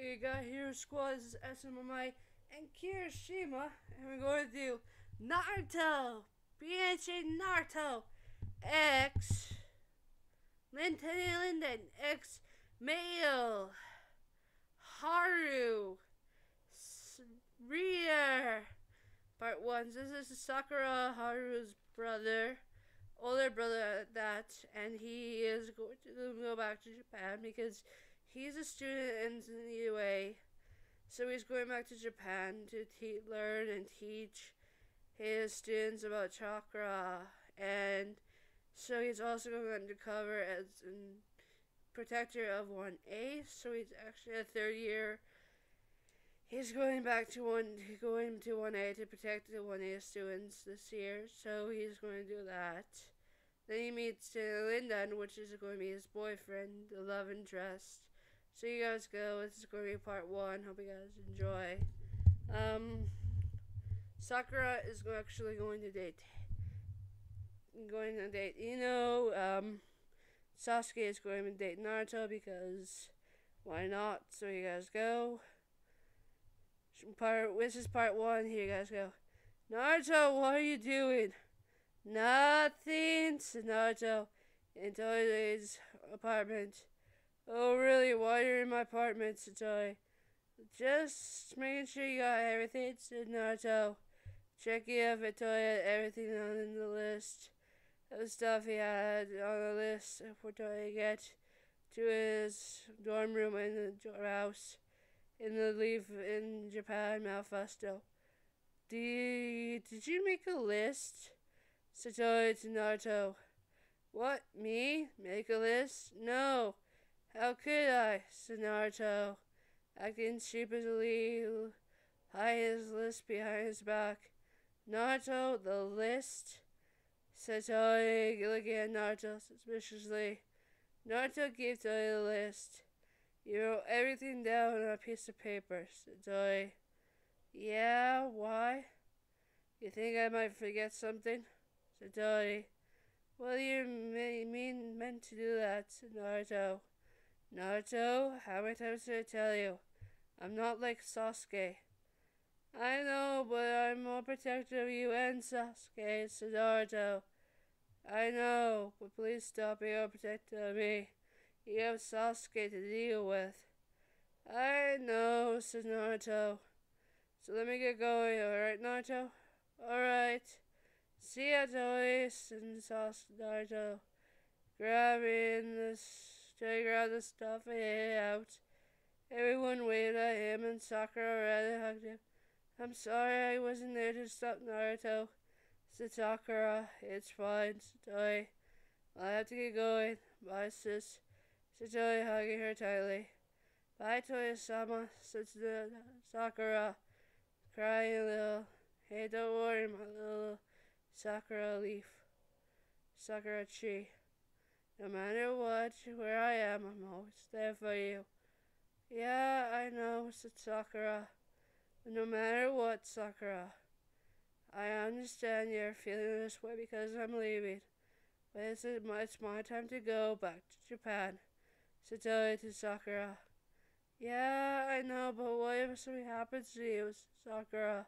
You got Hero Squad's SMMI and Kirishima, and we're going to do Naruto, BHA Naruto, X, Lieutenant Linden, X, Mail, Haru, Ria. Part 1. This is Sakura Haru's brother, older brother at that, and he is going to go back to Japan because he's a student in the UA, so he's going back to Japan to te- learn and teach his students about chakra, and so he's also going undercover as a protector of 1A, so he's actually a third year. He's going back to one, going to 1A to protect the 1A students this year, so he's going to do that. Then he meets Linden, which is going to be his boyfriend, the love interest. So you guys go. This is going to be part one. Hope you guys enjoy. Um, Sakura is actually going to date. Going to date Ino. Um, Sasuke is going to date Naruto because why not? So you guys go. Part. This is part one. Here you guys go. Naruto, what are you doing? Nothing, said Naruto into his apartment. Oh, really? Why are you in my apartment, Satori? Just making sure you got everything, said Naruto. Checking Toya had everything on the list of stuff he had on the list for Toya to get to his dorm room in the house in the Leave in Japan manifesto. Did, did you make a list? Satori to Naruto. What, me? Make a list? No. How could I? said Naruto, acting sheepishly, high his list behind his back. Naruto, the list? said Toei, looking at Naruto suspiciously. Naruto gave Toei the list. You wrote everything down on a piece of paper, said Toei. Yeah, why? You think I might forget something? said Toei. What do you mean meant to do that? said Naruto. Naruto, how many times did I tell you? I'm not like Sasuke. I know, but I'm more protective of you and Sasuke, Naruto. I know, but please stop being protective of me. You have Sasuke to deal with. I know, said Naruto. So let me get going, alright, Naruto? Alright. See ya, Toei, said Naruto, grabbing this to grab the stuff out. Everyone waved at him and Sakura rather hugged him. I'm sorry I wasn't there to stop Naruto, said Sakura. It's fine, Satori. I have to get going. Bye, sis. Satori hugging her tightly. Bye, Toya-sama, said Sakura, crying a little. Hey, don't worry, my little Sakura leaf. Sakura tree. No matter what, where I am, I'm always there for you. Yeah, I know, said Sakura. No matter what, Sakura, I understand you're feeling this way because I'm leaving. But it's, it's my time to go back to Japan, said Toei to Sakura. Yeah, I know, but what if something happens to you, Sakura?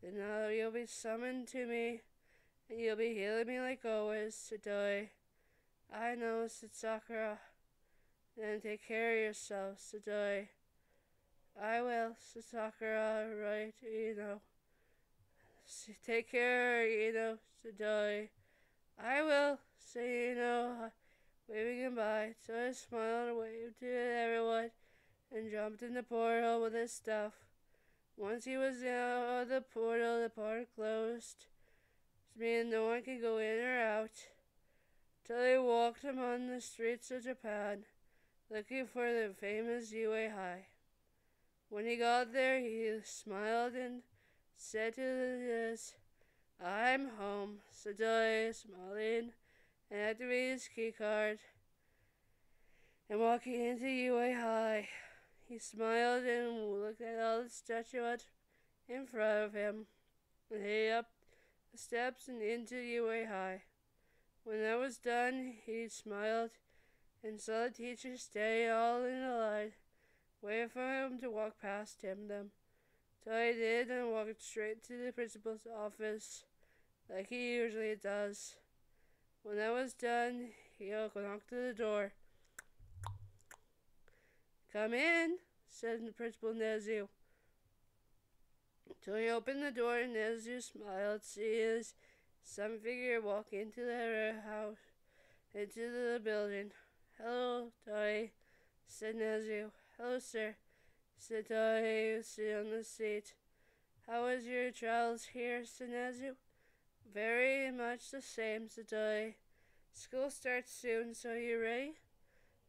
Then uh, you'll be summoned to me, and you'll be healing me like always, said Toei. I know, said Sakura. Then take care of yourself, said I will, said Sakura, right, you know. Take care, you know, said I will, said you know, waving goodbye. So I smiled and waved to everyone and jumped in the portal with his stuff. Once he was out of the portal, the portal closed, meaning no one could go in or out till he walked among the streets of Japan, looking for the famous High. When he got there, he smiled and said to the I'm home, said Joy, smiling, and activated his keycard. And walking into High, he smiled and looked at all the statuettes in front of him, and he up the steps and into High. When that was done, he smiled and saw the teacher stay all in the line. waiting for him to walk past him them. So he did and walked straight to the principal's office like he usually does. When that was done, he knocked to the door. Come in, said the principal Nezu. So he opened the door and Nezu smiled, see his some figure walk into the house, into the building. Hello, Toy, said Nezu. Hello, sir, said Toy, sitting on the seat. How was your travels here, said Nezu. Very much the same, said Toy. School starts soon, so you ready?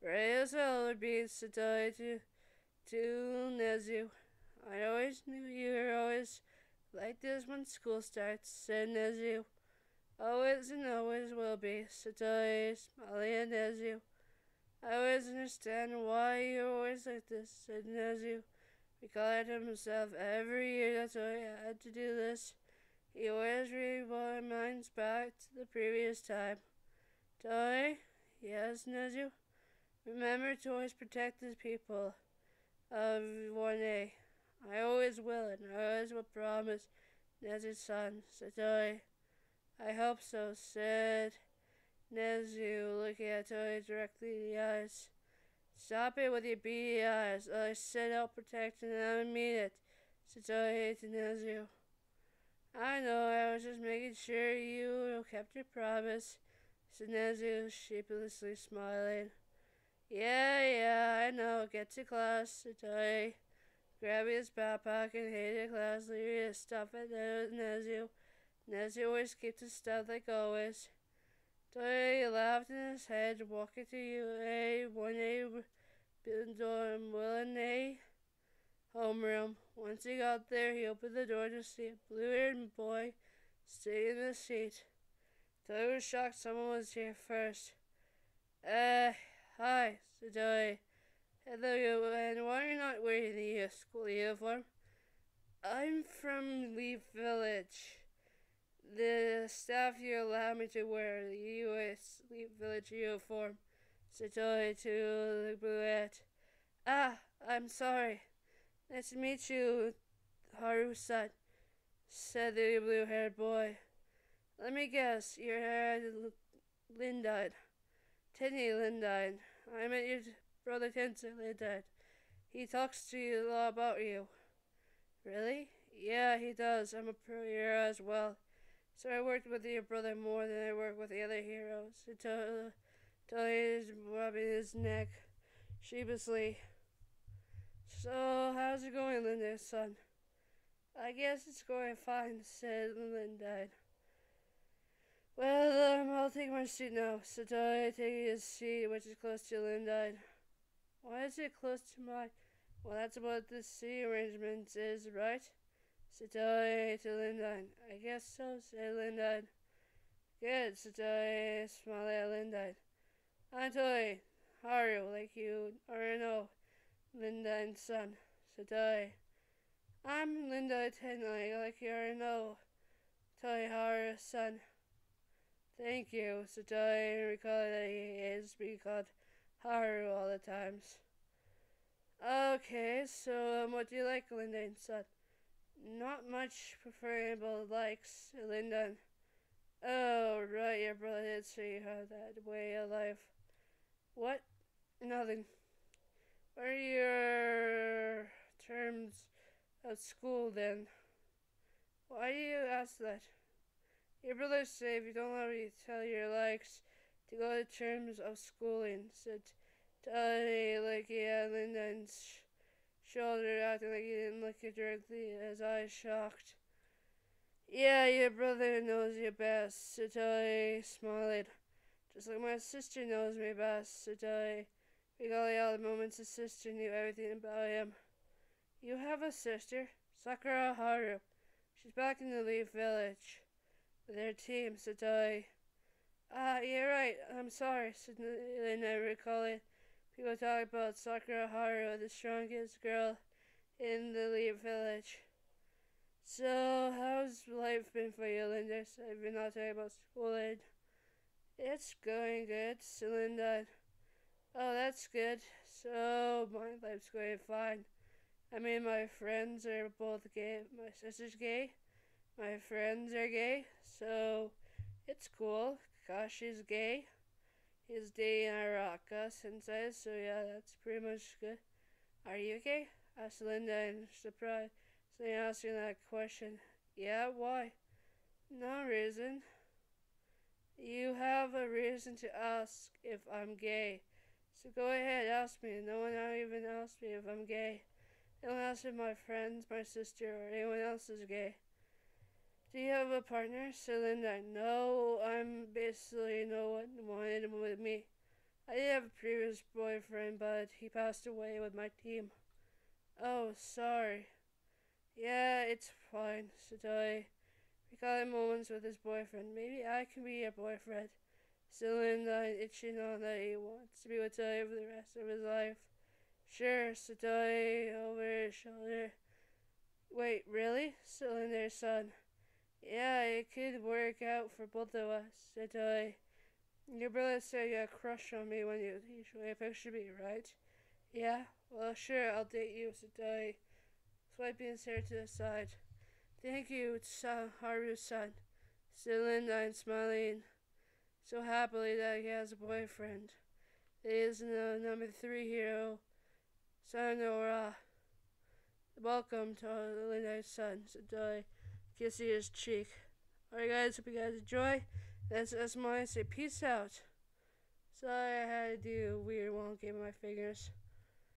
Ready as would be, said Toy to, to Nezu. I always knew you were always like this when school starts, said Nezu. Always and always will be, said Toy, smiling at Nezu. I always understand why you're always like this, said Nezu. Recalled himself every year that's why I had to do this. He always reminds back to the previous time. Toy? Yes, Nezu? Remember to always protect the people of 1A. I always will, and I always will promise, Nezu's son, said Toy. I hope so, said Nezu, looking at Toy directly in the eyes. Stop it with your beady eyes. I said I'll protect and I mean it, said Toy to Nezu. I know, I was just making sure you kept your promise, said Nezu, sheepishly smiling. Yeah, yeah, I know. Get to class, said Toy grabbing his backpack and hated class, leaving his stuff at the as he always keeps his stuff like always. Toy laughed in his head, walking to a one A dorm, Will and A homeroom. Once he got there, he opened the door to see a blue-haired boy sitting in the seat. Toy was shocked someone was here first. Uh, hi, said Toy. Hello, and why are you not wearing the uh, school uniform? I'm from Leaf Village. The staff here allowed me to wear the U.S. Village uniform, Toy to the brunette. Ah, I'm sorry. Nice to meet you, Haru-san, said the blue-haired boy. Let me guess, you're uh, Lindine. Tenny Lindine. I met your Brother Tensei Iida. He talks to you a lot about you. Really? Yeah, he does. I'm a pro hero as well. So I worked with your brother more than I worked with the other heroes. Until, until he's rubbing his neck sheepishly. So, how's it going, Linda, son? I guess it's going fine, said Linda. Well, um, I'll take my seat now. So I take his seat, which is close to Lindine. Why is it close to my... Well, that's what the sea arrangement is, right? Satai to Lindine. I guess so, said Lindine. Good, Satai, smiled at Lindine. Antoi, Haru, like you already know, Lindine's son. Satai. I'm Linda Tenley, like you already know. Toi Haru's son. Thank you, Satai, recall that he is being called Haru all the times. Okay, so um, what do you like, Linda said. Not much preferable likes, Linda. Oh, right, your brother did say you had that way of life. What? Nothing. What are your terms of school then? Why do you ask that? Your brother said if you don't let me tell your likes, to go to terms of schooling, said Tony, looking at Lyndon's shoulder, acting like he didn't look at directly, his eyes shocked. Yeah, your brother knows you best, said Tony, smiling. Just like my sister knows me best, Tony, recalling all the moments his sister knew everything about him. You have a sister, Sakura Haru. She's back in the Leaf Village with her team, said Tony. Ah, you're right. I'm sorry, said Elena, recalling. People talk about Sakura Haru, the strongest girl in the Leaf Village. So, how's life been for you, Linda? I've been not talking about schooling. It's going good, said Linda. Oh, that's good. So, my life's going fine. I mean, my friends are both gay. My sister's gay. My friends are gay. So, it's cool. Kashi's gay. He's dating Iruka uh, sensei, so yeah, that's pretty much good. Are you gay? asked Linda in surprise, so asking that question. Yeah, why? No reason. You have a reason to ask if I'm gay. So go ahead, ask me. No one even asked me if I'm gay. Don't ask if my friends, my sister, or anyone else is gay. Do you have a partner? So no, I'm basically no one wanted him with me. I did have a previous boyfriend, but he passed away with my team. Oh, sorry. Yeah, it's fine, said I. Recalling moments with his boyfriend. Maybe I can be your boyfriend. Cylinder itching on that he wants to be with Ty for the rest of his life. Sure, said I over his shoulder. Wait, really? Cylinder's son. Yeah, it could work out for both of us, said I. Your brother said you had a crush on me when you usually pictured me, right? Yeah? Well, sure, I'll date you, said I, swiping his hair to the side. Thank you, uh, son. Still in and smiling so happily that he has a boyfriend. He is the number three hero, Sanora. Welcome to Linda's son, said Dolly, kissing his cheek. Alright guys, hope you guys enjoy. That's, that's my say peace out. Sorry I had to do a weird wonky with my fingers.